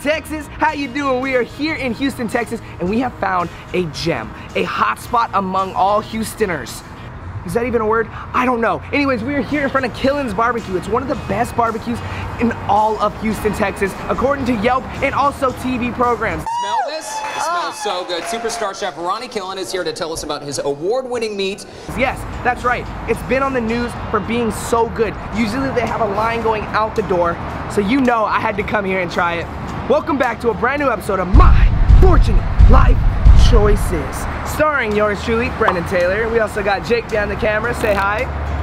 Texas, how you doing? We are here in Houston, Texas, and we have found a gem, a hotspot among all Houstoners. Is that even a word? I don't know. Anyways, we are here in front of Killen's Barbecue. It's one of the best barbecues in all of Houston, Texas, according to Yelp and also TV programs. Smell this? It ah. smells so good. Superstar chef Ronnie Killen is here to tell us about his award-winning meat. Yes, that's right. It's been on the news for being so good. Usually they have a line going out the door, so you know I had to come here and try it. Welcome back to a brand new episode of My Fortunate Life Choices, starring yours truly, Brennen Taylor. We also got Jake behind the camera. Say hi.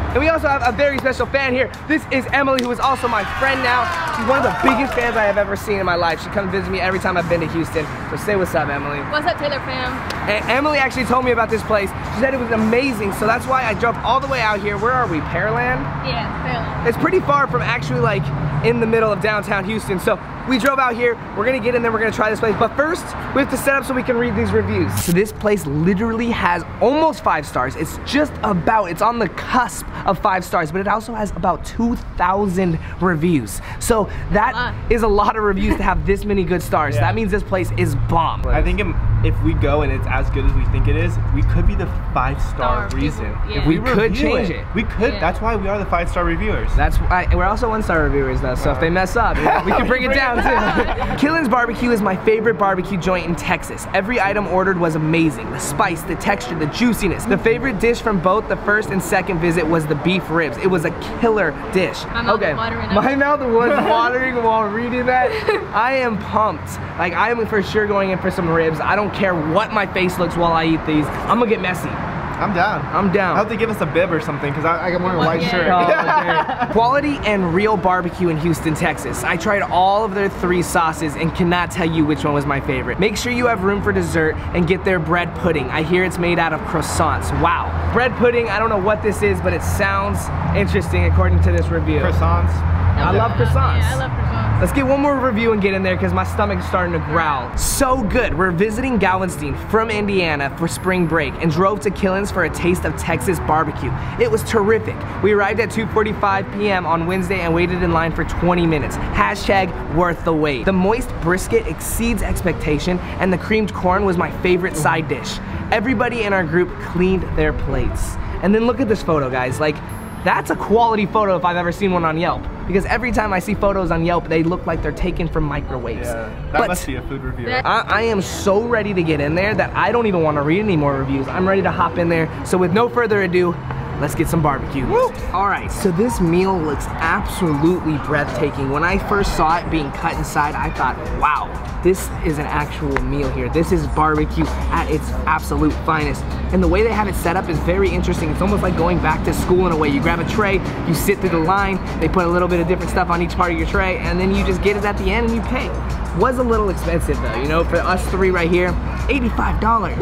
And we also have a very special fan here. This is Emily, who is also my friend now. She's one of the biggest fans I have ever seen in my life. She comes visit me every time I've been to Houston. So say what's up, Emily. What's up, Taylor fam? And Emily actually told me about this place. She said it was amazing, so that's why I drove all the way out here. Where are we, Pearland? Yeah, fairly. It's pretty far from actually like in the middle of downtown Houston. So we drove out here, we're gonna get in there, we're gonna try this place. But first, we have to set up so we can read these reviews. So this place literally has almost five stars. It's just about, it's on the cusp of five stars, but it also has about 2,000 reviews. So that Wow. is a lot of reviews to have this many good stars. Yeah. That means this place is bomb. I think im- if we go and it's as good as we think it is, we could be the five star Star reason. yeah. If we, We could change it. We could. Yeah. That's why we are the five star reviewers. That's why we're also one star reviewers though, so if they mess up, you we can bring it down too. Killen's Barbecue is my favorite barbecue joint in Texas. Every item ordered was amazing. The spice, the texture, the juiciness. The favorite dish from both the first and second visit was the beef ribs. It was a killer dish. My mouth okay, watering up. my mouth was watering while reading that. I am pumped. Like I am for sure going in for some ribs. I don't care what my face looks while I eat these. I'm gonna get messy. I'm down. I'm down. I hope they give us a bib or something because I, I'm wearing a white Yeah. shirt. Oh, okay. Quality and real barbecue in Houston, Texas. I tried all of their three sauces and cannot tell you which one was my favorite. Make sure you have room for dessert and get their bread pudding. I hear it's made out of croissants. Wow. Bread pudding, I don't know what this is, but it sounds interesting according to this review. Croissants. I love croissants. Yeah, I love croissants. Let's get one more review and get in there because my stomach's starting to growl. So good. We're visiting Galveston from Indiana for spring break and drove to Killen's for a taste of Texas barbecue. It was terrific. We arrived at 2.45 p.m. on Wednesday and waited in line for 20 minutes. Hashtag worth the wait. The moist brisket exceeds expectation and the creamed corn was my favorite side dish. Everybody in our group cleaned their plates. And then look at this photo, guys. Like, that's a quality photo if I've ever seen one on Yelp. Because every time I see photos on Yelp, they look like they're taken from microwaves. Yeah. That But must be a food reviewer. That- I, I am so ready to get in there that I don't even want to read any more reviews. I'm ready to hop in there. So with no further ado, let's get some barbecue. All right, so this meal looks absolutely breathtaking. When I first saw it being cut inside, I thought, wow, this is an actual meal here. This is barbecue at its absolute finest. And the way they have it set up is very interesting. It's almost like going back to school in a way. You grab a tray, you sit through the line, they put a little bit of different stuff on each part of your tray, and then you just get it at the end and you pay. Was a little expensive though, you know, for us three right here, $85.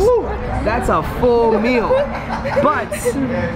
That's a full meal. But,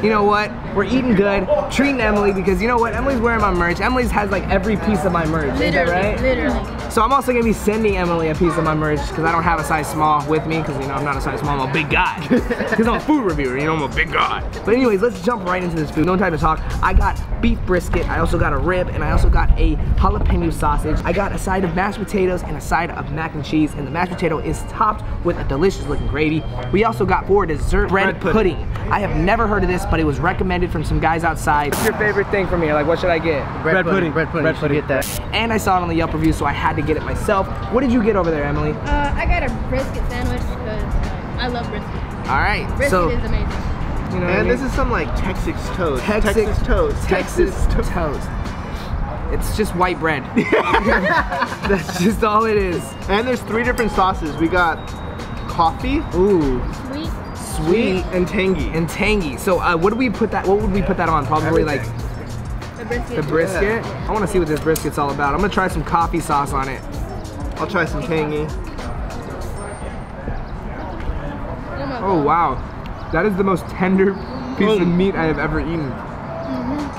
you know what? We're eating good, treating Emily because you know what? Emily's wearing my merch. Emily's has like every piece of my merch. Is that Literally, right? literally. So I'm also gonna be sending Emily a piece of my merch because I don't have a size small with me because you know I'm not a size small, I'm a big guy. Because I'm a food reviewer, you know I'm a big guy. But anyways, let's jump right into this food. No time to talk. I got beef brisket, I also got a rib, and I also got a jalapeno sausage. I got a side of mashed potatoes and a side of mac and cheese, and the mashed potato is topped with a delicious looking gravy. We also got for dessert bread, Bread pudding. pudding. I have never heard of this, but it was recommended from some guys outside. What's your favorite thing from here? Like what should I get? Bread pudding. Bread pudding. Bread pudding. Get that. And I saw it on the Yelp review, so I had to get it myself. What did you get over there, Emily? Uh, I got a brisket sandwich because uh, I love brisket. All right, Brisket so is amazing. you know, what I And mean? this is some like Texas toast. Texas, toast. Texas toast. toast. It's just white bread. That's just all it is. And there's three different sauces. We got coffee, Ooh, Sweet. sweet and tangy. and tangy. So uh, what do we put that? What would we put that on? Probably like The brisket. the brisket. I want to see what this brisket's all about. I'm gonna try some coffee sauce on it. I'll try some tangy. Oh, my God. wow, that is the most tender piece of Mm. meat I have ever eaten.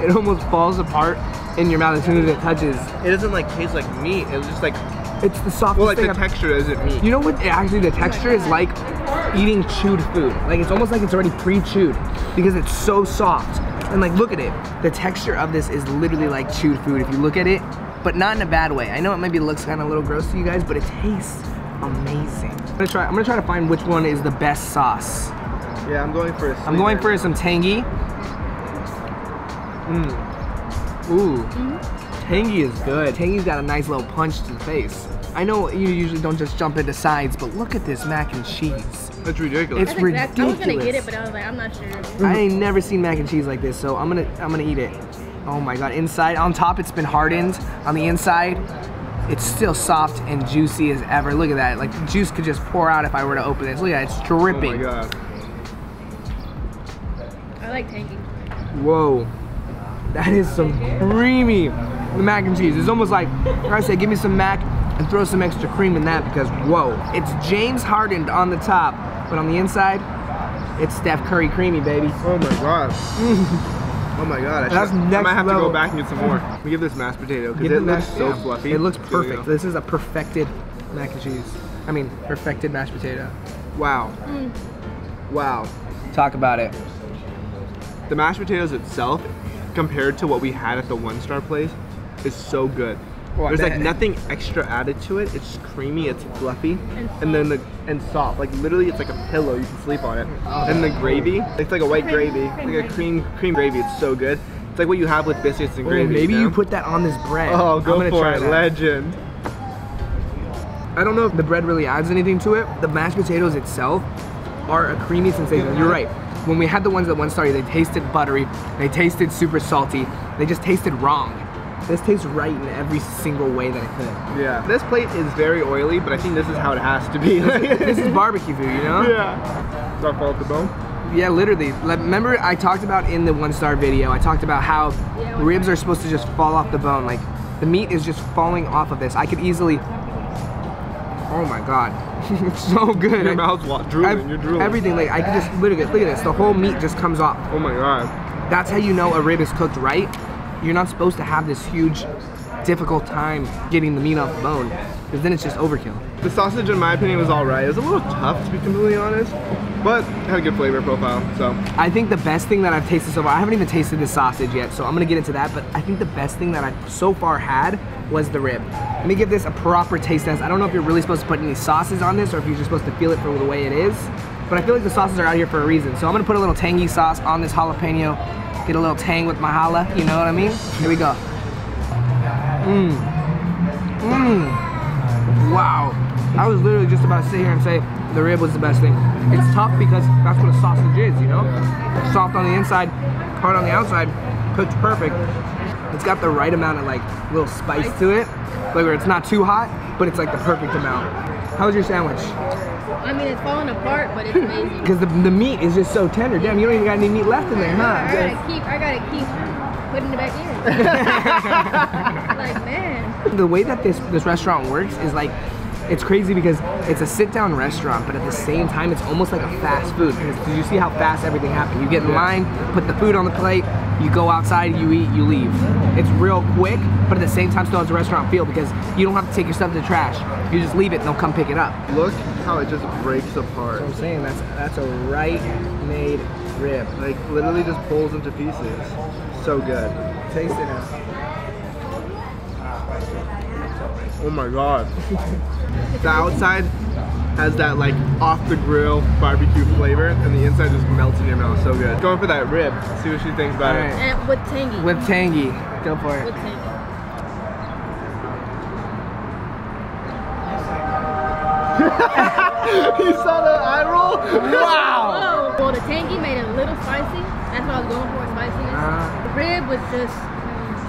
It almost falls apart in your mouth as soon as it touches. It doesn't like taste like meat. It's just like It's the softest well, like thing the I've texture isn't meat. You know what? Actually, the texture is like eating chewed food. Like it's almost like it's already pre-chewed because it's so soft. And like, look at it. The texture of this is literally like chewed food. If you look at it, but not in a bad way. I know it maybe looks kind of a little gross to you guys, but it tastes amazing. I'm gonna try. I'm gonna try to find which one is the best sauce. Yeah, I'm going for a I'm going for some tangy. Mm. Ooh, tangy is good. Tangy's got a nice little punch to the face. I know you usually don't just jump into sides, but look at this mac and cheese. That's ridiculous. It's That's exact- I was gonna get it, but I was like, I'm not sure. I ain't never seen mac and cheese like this, so I'm gonna I'm gonna eat it. Oh my god! Inside, on top, it's been hardened. On the inside, it's still soft and juicy as ever. Look at that! Like the juice could just pour out if I were to open this. Look at that! It's oh dripping. my god. I like tangy. Whoa, that is some creamy mac and cheese. It's almost like I say, give me some mac and throw some extra cream in that because whoa, it's James hardened on the top, but on the inside, it's Steph Curry creamy, baby. Oh my god. oh my god. I, That's should- I might have to go back and get some more. We give this mashed potato because it looks mashed- so yeah. fluffy. It looks perfect. This is a perfected mac and cheese. I mean, perfected mashed potato. Wow. Mm. Wow. Talk about it. The mashed potatoes itself, compared to what we had at the one star place, is so good. Well, There's like nothing extra added to it. It's creamy, it's fluffy, And and then the and soft. Like literally, it's like a pillow. You can sleep on it. Oh. And the gravy, it's like a white Cream- gravy, cream like a cream cream gravy. It's so good. It's like what you have with biscuits and Oh, gravy. maybe know? you put that on this bread. Oh, I'm go gonna for try it, that. legend. I don't know if the bread really adds anything to it. The mashed potatoes itself are a creamy sensation. You're right. When we had the ones at one star, they tasted buttery. They tasted super salty. They just tasted wrong. This tastes right in every single way that it could. Yeah. This plate is very oily, but I think this is how it has to be. This is barbecue food, you know? Yeah. Is that fall at the bone? Yeah, literally. Remember, I talked about in the one star video, I talked about how ribs are supposed to just fall off the bone. Like, the meat is just falling off of this. I could easily. Oh my god. it's so good. Your I- mouth's wa- drooling. I've- You're drooling. Everything, like, I could just literally, look at this. The whole meat just comes off. Oh my god. That's how you know a rib is cooked right. You're not supposed to have this huge, difficult time getting the meat off the bone, because then it's just overkill. The sausage, in my opinion, was alright. It was a little tough, to be completely honest, but it had a good flavor profile. So I think the best thing that I've tasted so far, I haven't even tasted the sausage yet, so I'm gonna get into that, but I think the best thing that I've so far had was the rib. Let me give this a proper taste test. I don't know if you're really supposed to put any sauces on this or if you're just supposed to feel it for the way it is, but I feel like the sauces are out here for a reason. So I'm gonna put a little tangy sauce on this jalapeno, get a little tang with my jala, you know what I mean? Here we go. Mmm. Mmm. Wow. I was literally just about to sit here and say the rib was the best thing. It's tough because that's what a sausage is, you know? Soft on the inside, hard on the outside, cooked perfect. It's got the right amount of like little spice to it. Like where it's not too hot, but it's like the perfect amount. How was your sandwich? I mean, it's falling apart, but it's amazing. Because the, the meat is just so tender. Damn, you don't even got any meat left in there, I huh? gotta keep, I gotta keep putting it back in. like, man. the way that this this restaurant works is like it's crazy because it's a sit down restaurant, but at the same time it's almost like a fast food. Because you see how fast everything happens. You get in line, put the food on the plate, you go outside, you eat, you leave. It's real quick, but at the same time still has a restaurant feel because you don't have to take your stuff to the trash. You just leave it and they'll come pick it up. look how it just breaks apart. I'm saying that's that's a right made rib. Like literally just pulls into pieces. So good. Taste it now. Oh my god. the outside has that like off the grill barbecue flavor, and the inside just melts in your mouth. So good. Going for that rib. See what she thinks about Alright. it. And with tangy. With tangy. Go for it. with tangy. you saw the eye roll? Wow! Whoa. Well, the tangy made it a little spicy. That's what I was going for, spiciness. Uh. the rib was just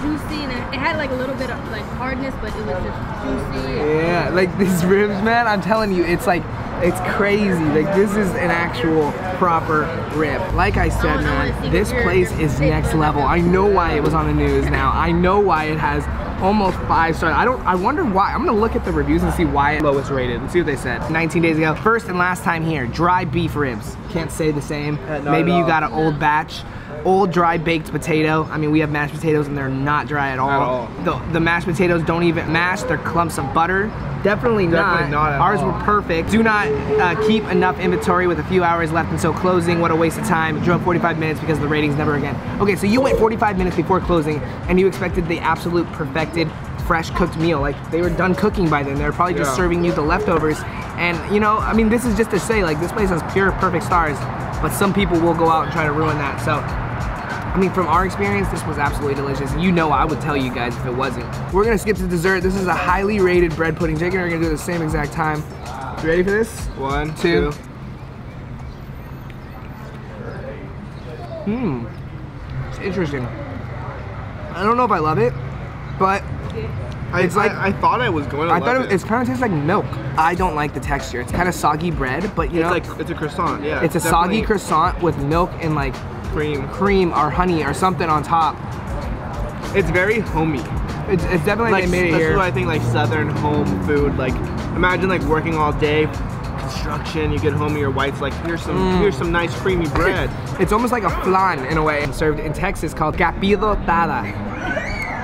juicy, and it, it had like a little bit of like hardness, but it was just juicy. Yeah, like these ribs, man, I'm telling you, it's like, it's crazy. Like, this is an actual proper rib. Like I said, I wanna- I wanna man, this place is next level. I know why it was on the news now. I know why it has almost five stars. I don't, I wonder why. I'm gonna look at the reviews and see why it lowest rated. Let's see what they said. 19 days ago, first and last time here, dry beef ribs. Can't say the same. Uh, yeah, not Maybe you got an old batch. Old dry baked potato. I mean, we have mashed potatoes and they're not dry at all. all. The, the mashed potatoes don't even mash. They're clumps of butter. Definitely, Definitely not at Ours all. were perfect. Do not uh, keep enough inventory with a few hours left until closing. What a waste of time. Drove 45 minutes because the ratings never again. Okay, so you went 45 minutes before closing and you expected the absolute perfected fresh cooked meal. Like they were done cooking by then. They were probably just Yeah. serving you the leftovers. And you know, I mean, this is just to say like this place has pure perfect stars, but some people will go out and try to ruin that. So. I mean, from our experience, this was absolutely delicious. You know I would tell you guys if it wasn't. We're gonna skip to dessert. This is a highly rated bread pudding. Jake and I are gonna do it the same exact time. You ready for this? One, two. Hmm. It's interesting. I don't know if I love it, but I, It's like- I, I thought I was going to I thought it, it. it's kind of tastes like milk. I don't like the texture. It's kind of soggy bread, but you know, It's like it's a croissant. Yeah. it's a soggy croissant with milk and like cream. cream or honey or something on top. It's very homey. It's, it's definitely like they made it here. is what I think like southern home food. Like imagine like working all day, construction. You get home and your wife's like, here's some Mm. here's some nice creamy bread. It's almost like a flan in a way. Served in Texas called capirotada.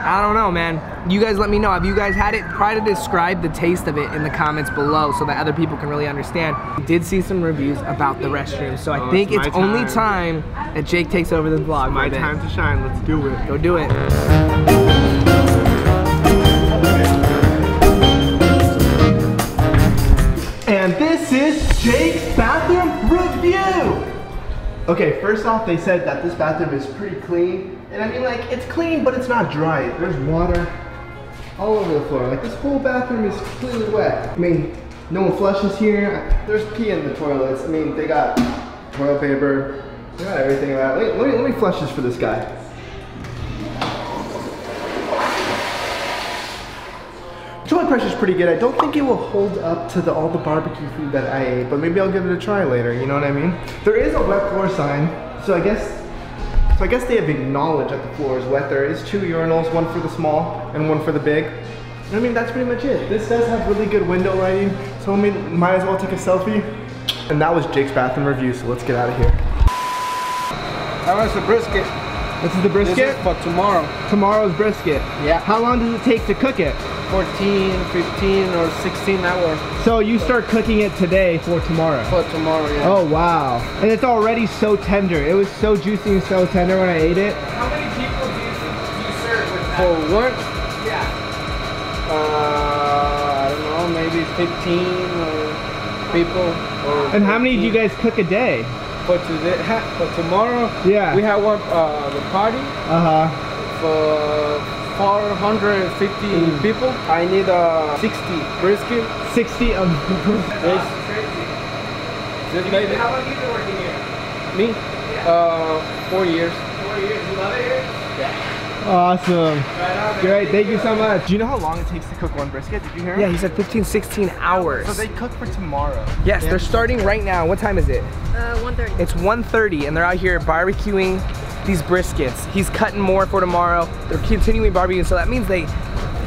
I don't know, man. You guys let me know. Have you guys had it? Try to describe the taste of it in the comments below so that other people can really understand. We did see some reviews about the restroom, so I Oh, think it's it's only time. that Jake takes over the vlog. for My time to shine. Let's do it. Go do it. And this is Jake's bathroom review. Okay, first off, they said that this bathroom is pretty clean. And I mean, like, it's clean, but it's not dry. There's water all over the floor. Like, this whole bathroom is completely wet. I mean, no one flushes here. There's pee in the toilets. I mean, they got toilet paper. They got everything about it. Let me, let me flush this for this guy. Toilet pressure is pretty good. I don't think it will hold up to the, all the barbecue food that I ate, but maybe I'll give it a try later, you know what I mean? There is a wet floor sign, so I guess so I guess they have acknowledged that the floor is wet. There is two urinals, one for the small and one for the big. I mean, that's pretty much it. This does have really good window lighting, so I mean, might as well take a selfie. And that was Jake's bathroom review, so let's get out of here. That was the brisket. This is the This brisket? is for tomorrow. Tomorrow's brisket. Yeah. How long does it take to cook it? 14, 15, or 16 hours So you start cooking it today for tomorrow? for tomorrow. Yeah. Oh wow. And it's already so tender. It was so juicy and so tender when I ate it. How many people do you, do you serve with that? For work, Yeah. uh, I don't know, maybe 15 or people. Or And how many do you guys cook a day? For today, for tomorrow, Yeah. we have one uh, the party Uh-huh. for 450 Mm. people. I need uh, 60 brisket. 60 of This, this lady, How long have you been working here? me, uh, four years. Four years. You love it here? Yeah. Awesome. Right. Great, thank you so much. Do you know how long it takes to cook one brisket? Did you hear? Yeah, he said 15, 16 hours. So they cook for tomorrow. yes, they're starting right now. What time is it? Uh, 130. It's 1.30 and they're out here barbecuing these briskets. He's cutting more for tomorrow. They're continuing barbecuing, so that means they,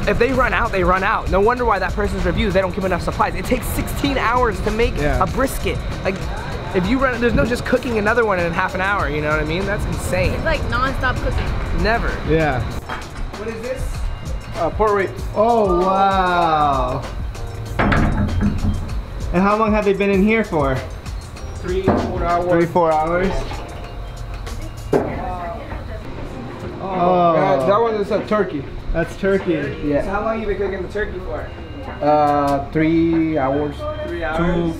if they run out, they run out. No wonder why that person's reviews, they don't keep enough supplies. It takes 16 hours to make Yeah. a brisket. Like, if you run, there's no just cooking another one in half an hour, you know what I mean? That's insane. It's like non-stop cooking. Never. Yeah. What is this? Uh, pork ribs. Oh wow. And how long have they been in here for? Three, four hours. Three, four hours. Uh, that Oh, one is a turkey. that's turkey. So Yeah. how long you been cooking the turkey for? Uh, three hours. Three Two,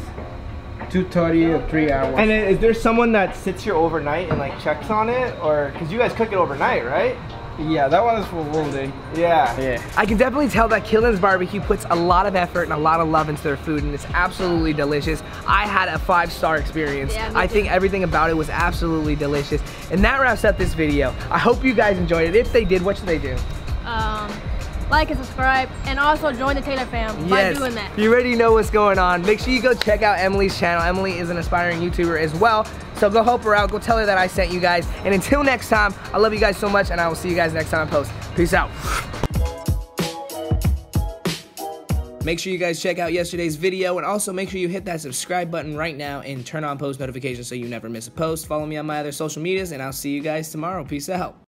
two thirty or three hours. And is there someone that sits here overnight and like checks on it, or because you guys cook it overnight, right? Yeah, that one is for one day. Yeah. Yeah. I can definitely tell that Killen's Barbecue puts a lot of effort and a lot of love into their food, and it's absolutely delicious. I had a five-star experience. Yeah, I too. think everything about it was absolutely delicious. And that wraps up this video. I hope you guys enjoyed it. If they did, what should they do? Um, like and subscribe, and also join the Taylor fam by doing that. You already know what's going on. Make sure you go check out Emily's channel. Emily is an aspiring YouTuber as well. So go help her out. Go tell her that I sent you guys. And until next time, I love you guys so much, and I will see you guys next time I post. Peace out. Make sure you guys check out yesterday's video and also make sure you hit that subscribe button right now and turn on post notifications so you never miss a post. Follow me on my other social medias and I'll see you guys tomorrow. Peace out.